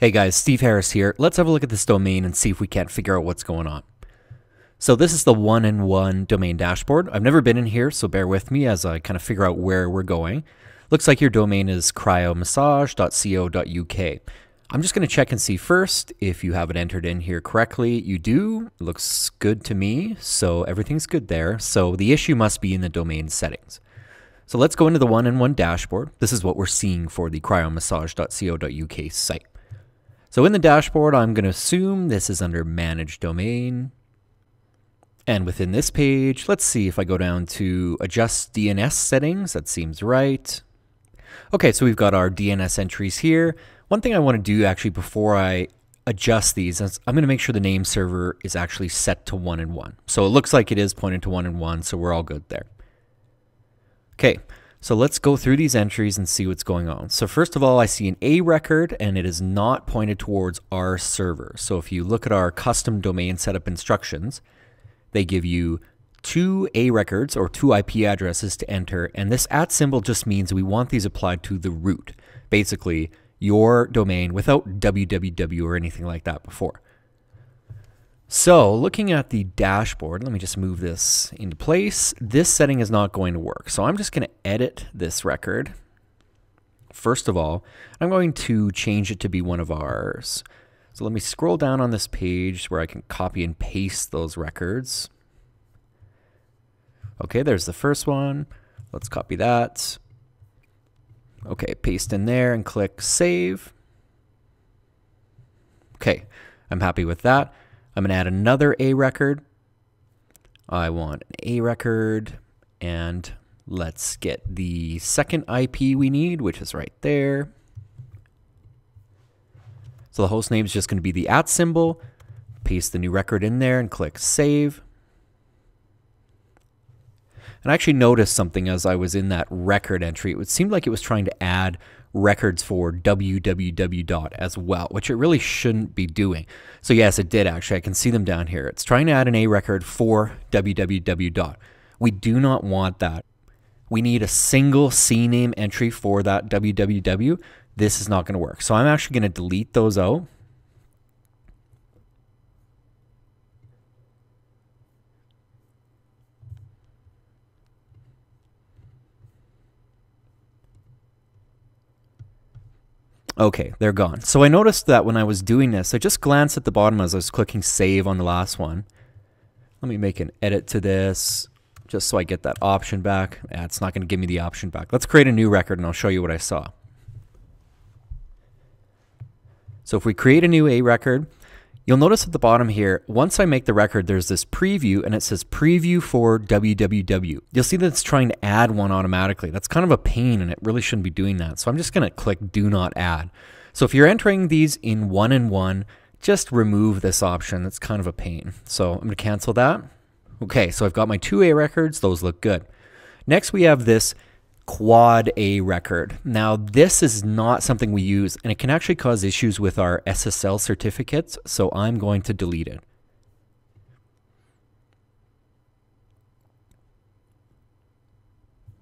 Hey guys, Steve Harris here. Let's have a look at this domain and see if we can't figure out what's going on. So this is the one-in-one domain dashboard. I've never been in here, so bear with me as I kind of figure out where we're going. Looks like your domain is cryomassage.co.uk. I'm just going to check and see first if you have it entered in here correctly. You do. It looks good to me, so everything's good there. So the issue must be in the domain settings. So let's go into the one-in-one dashboard. This is what we're seeing for the cryomassage.co.uk site. So in the dashboard, I'm going to assume this is under Manage Domain. And within this page, let's see if I go down to Adjust DNS Settings. That seems right. Okay, so we've got our DNS entries here. One thing I want to do actually before I adjust these I'm going to make sure the name server is actually set to one and one. So it looks like it is pointed to one and one, so we're all good there. Okay, so let's go through these entries and see what's going on. So first of all, I see an A record and it is not pointed towards our server. So if you look at our custom domain setup instructions, they give you two A records or two IP addresses to enter. And this at symbol just means we want these applied to the root, basically your domain without www or anything like that before. So looking at the dashboard, let me just move this into place. This setting is not going to work. So I'm just going to edit this record. First of all, I'm going to change it to be one of ours. So let me scroll down on this page where I can copy and paste those records. Okay, there's the first one. Let's copy that. Okay, paste in there and click save. Okay, I'm happy with that. I'm going to add another A record. I want an A record and let's get the second IP we need, which is right there. So the host name is just going to be the at symbol. Paste the new record in there and click save. And I actually noticed something as I was in that record entry. It seemed like it was trying to add records for www as well, which it really shouldn't be doing. So yes, it did actually. I can see them down here. It's trying to add an A record for www. We do not want that. We need a single CNAME entry for that www. This is not going to work. So I'm actually going to delete those out. Okay, they're gone. So I noticed that when I was doing this, I just glanced at the bottom as I was clicking save on the last one. Let me make an edit to this just so I get that option back. Yeah, it's not going to give me the option back. Let's create a new record and I'll show you what I saw. So if we create a new A record, You'll notice at the bottom here, once I make the record, there's this preview and it says preview for www. You'll see that it's trying to add one automatically. That's kind of a pain and it really shouldn't be doing that. So I'm just gonna click do not add. So if you're entering these in one and one, just remove this option. That's kind of a pain. So I'm gonna cancel that. Okay, so I've got my two A records. Those look good. Next, we have this quad A record. Now, this is not something we use, and it can actually cause issues with our SSL certificates, so I'm going to delete it.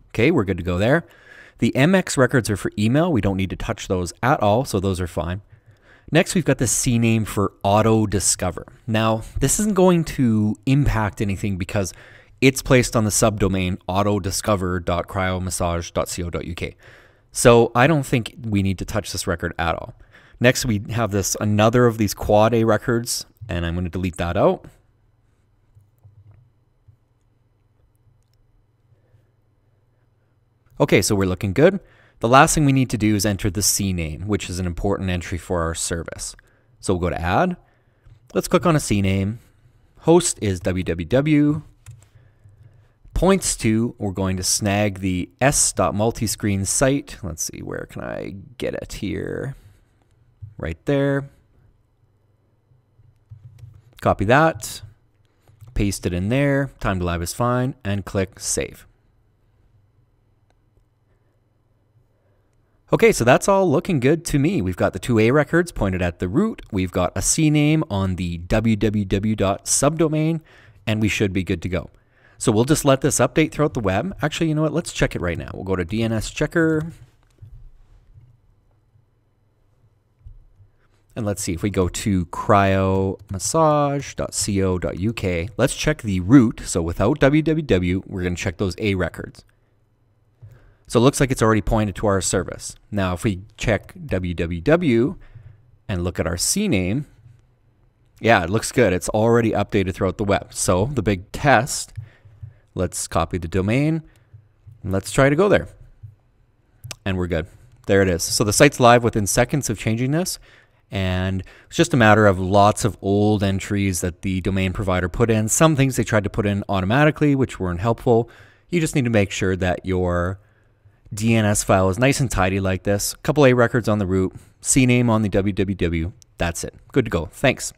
Okay, we're good to go there. The MX records are for email. We don't need to touch those at all, so those are fine. Next, we've got the CNAME for auto discover. Now, this isn't going to impact anything because it's placed on the subdomain autodiscover.cryomassage.co.uk. So I don't think we need to touch this record at all. Next, we have this another of these quad A records, and I'm going to delete that out. Okay, so we're looking good. The last thing we need to do is enter the CNAME, which is an important entry for our service. So we'll go to add. Let's click on a CNAME. Host is www points to, we're going to snag the s.multiscreensite. Let's see, where can I get it here? Right there. Copy that, paste it in there, time to live is fine, and click save. Okay, so that's all looking good to me. We've got the two A records pointed at the root. We've got a CNAME on the www.subdomain, and we should be good to go. So we'll just let this update throughout the web. Actually, you know what? Let's check it right now. We'll go to DNS checker. And let's see if we go to cryomassage.co.uk. Let's check the root. So without www, we're going to check those A records. So it looks like it's already pointed to our service. Now, if we check www and look at our CNAME, yeah, it looks good. It's already updated throughout the web. So the big test, let's copy the domain. let's try to go there. And we're good. There it is. So the site's live within seconds of changing this. And it's just a matter of lots of old entries that the domain provider put in. Some things they tried to put in automatically, which weren't helpful. You just need to make sure that your DNS file is nice and tidy like this. A couple A records on the root, CNAME on the www. That's it. Good to go. Thanks.